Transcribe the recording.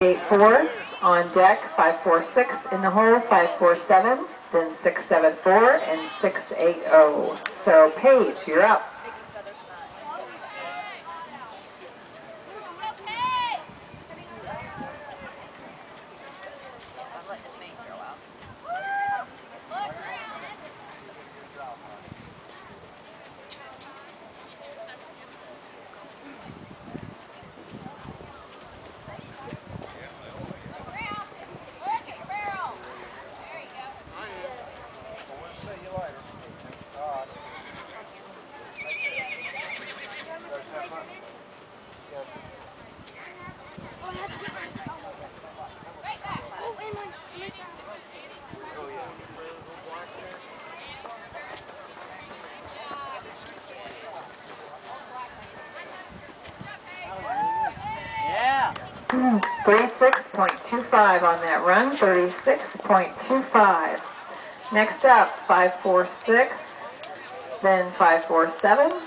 Eight four on deck, five four six in the hole, five four seven, then six seven four and six eight oh. So Paige, you're up. 36.25 on that run, 36.25. Next up, 546, then 547,